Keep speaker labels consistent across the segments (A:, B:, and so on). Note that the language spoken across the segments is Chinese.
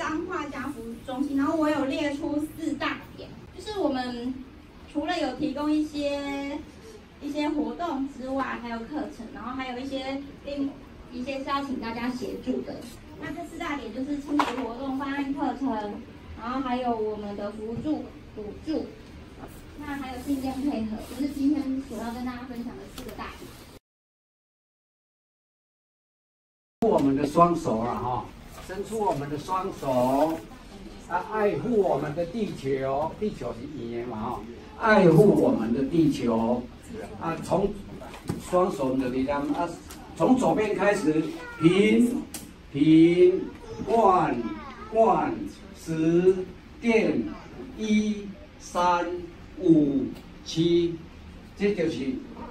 A: 彰化家福中心，然后我有列出四大点，就是我们除了有提供一些一些活动之外，还有课程，然后还有一些另一些是要请大家协助的。那这四大点就是亲子活动方案课程，然后还有我们的辅助补助，那还有信件配合，就是今天所要跟大家分享的四个大点。
B: 我们的双手啊哈，伸出我们的双手，啊，爱护我们的地球，地球是圆嘛哈，爱护我们的地球，啊，从双手的力量啊，从左边开始，平平贯贯十点一三五七，这就是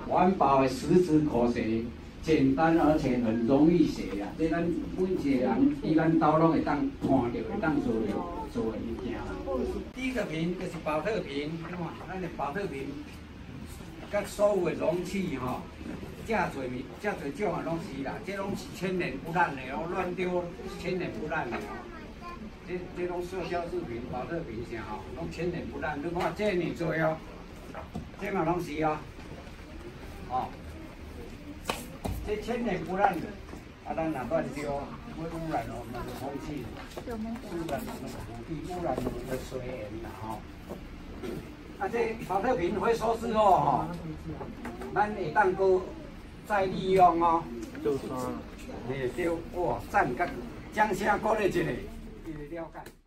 B: 环保的十字课程。简单而且很容易写呀，这咱每一个人伫咱兜拢会当看到，会当做做的物件啦。第一个瓶就是保特瓶，看嘛，咱的保特瓶，甲所有的容器吼，正侪物，正侪种啊拢是啦，这拢是千年不烂的哦，乱丢千年不烂的哦。这这种塑胶制品、保特瓶啥吼，拢千年不烂。你看这你做哦，这嘛拢是哦，哦。这千年不烂的，啊，咱哪乱丢，会污染我们的空气，污染我们的土地，污染我们的水源呐，吼。啊，这保特瓶回收之后，吼，咱会当搁再利用哦。对，对，哇，赞个，掌声鼓励一下，了解。